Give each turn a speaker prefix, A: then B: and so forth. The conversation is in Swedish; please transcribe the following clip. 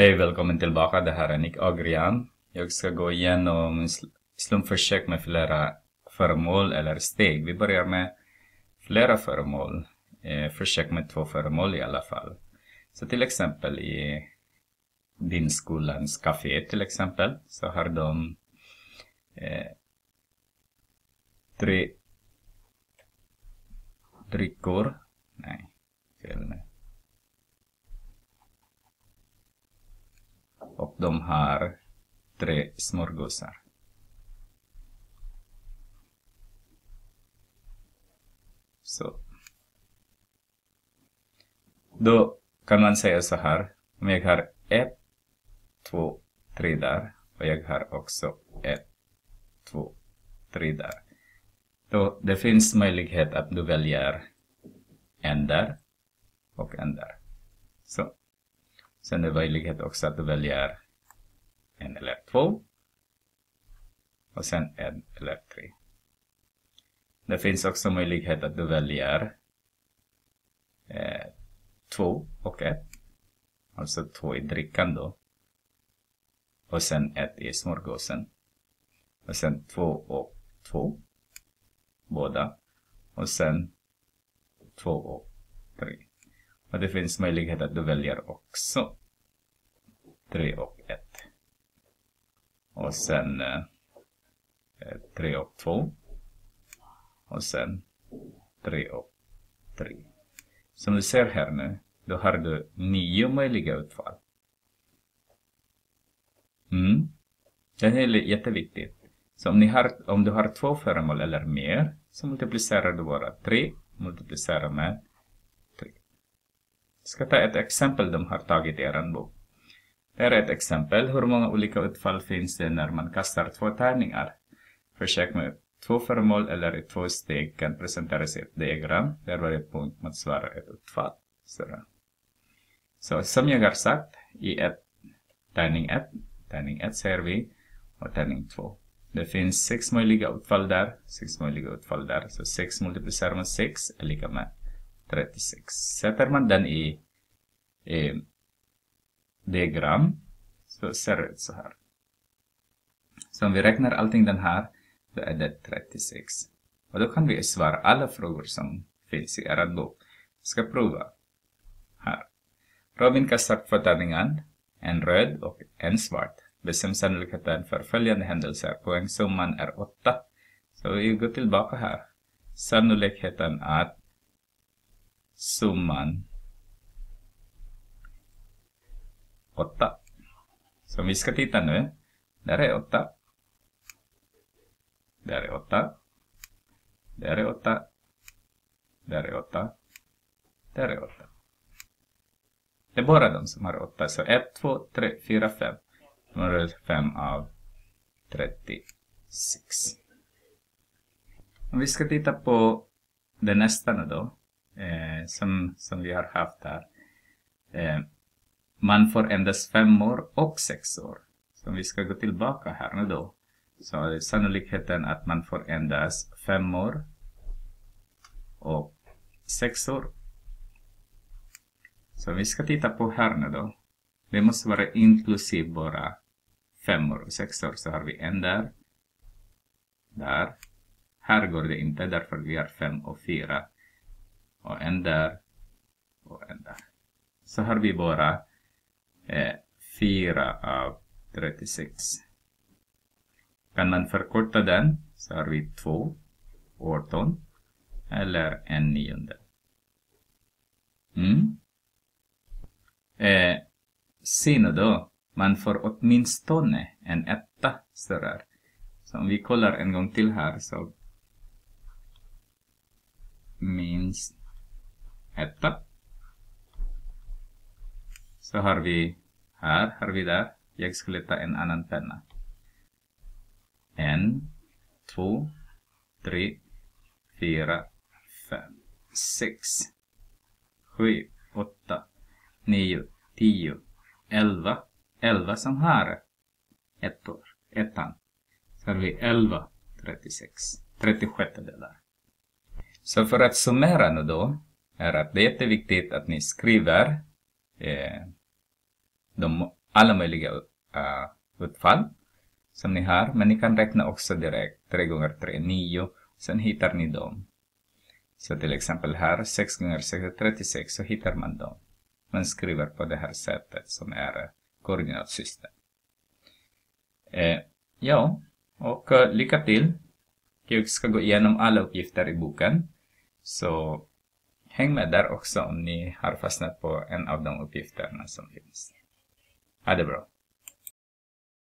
A: Hej, välkommen tillbaka. Det här är Nick Agrian. Jag ska gå igenom slumpförsök med flera föremål eller steg. Vi börjar med flera föremål. Eh, försök med två föremål i alla fall. Så till exempel i din skolans café till exempel så har de eh, tre drickor. Nej, fel nu. Och de har tre smörgåsar. Så. Då kan man säga så här. Om jag har ett, två, tre där. Och jag har också ett, två, tre där. Då det finns möjlighet att du väljer en där och en där. Så. Sen är det möjlighet också att du väljer två. Och sen en eller tre. Det finns också möjlighet att du väljer eh, två och ett. Alltså två i drickan då. Och sen ett i smörgåsen. Och sen två och två. Båda. Och sen två och tre. Och det finns möjlighet att du väljer också tre och ett. Och sen eh, eh 3 och 2. Och sen 3 och 3. Som du ser här nu, då har du nio möjliga utfall. Mm. Det är jätteviktigt. Så om, ni har, om du har två föremål eller mer så multiplicerar du bara 3 multiplicerar med ska ta ett exempel de har tagit i er bok. Här är ett exempel. Hur många olika utfall finns det när man kastar två tärningar? Försök med två föremål eller i två steg kan presenteras i ett diagram där varje punkt motsvarar ett utfall. Så, så som jag har sagt, i ett tärning 1, tärning 1 ser vi, och tärning 2. Det finns sex möjliga utfall där, sex möjliga utfall där. Så 6 multiplicerar med 6 är lika med 36. Sätter man den i, i diagram så ser det ut så här. Så om vi räknar allting den här, då är det 36. Och då kan vi svara alla frågor som finns i er bok. Vi ska prova. Här. Robin kastar två tärningar, en röd och en svart. Bestäm sannolikheten för följande händelser. Poängsumman är 8. Så vi går tillbaka här. Sannolikheten att summan 8. Som vi ska titta nu. Där är 8. Där är 8. Där är 8. Där är 8. Där är 8. Det är bara de som har 8. Så 1, 2, 3, 4, 5. Nummer 5 av 36. Om vi ska titta på det nästa nu då eh, som, som vi har haft här. Man får endast fem år och sex år. Så om vi ska gå tillbaka här nu då. Så är sannolikheten att man får endast fem år och sex år. Så vi ska titta på här nu då. Det måste vara inklusive bara fem år och sex år. Så har vi en där. Där. Här går det inte därför vi har fem och fyra och en där och en där. Så har vi bara Eh, är 4 av 36. Kan man förkorta den så har vi 2 18 eller en nionde. Mm. Eh, Sino då, man får åtminstone en etta sådär. Så om vi kollar en gång till här så minst etta. Så har vi här, har vi där. Jag skulle ta en annan penna. En, två, tre, fyra, fem, sex, sju, åtta, nio, tio, elva. Elva som har ett år, ettan. Så har vi elva, 36, 36 delar. Så för att summera nu då, är att det är jätteviktigt att ni skriver eh, de, alla möjliga uh, utfall som ni har. Men ni kan räkna också direkt. 3 gånger 3 är 9. Sen hittar ni dem. Så till exempel här, 6 gånger 6 är 36, så hittar man dem. Man skriver på det här sättet som är eh, koordinatsystem. Eh, ja, och uh, lycka till! Jag ska gå igenom alla uppgifter i boken. Så häng med där också om ni har fastnat på en av de uppgifterna som finns. Ha det bra!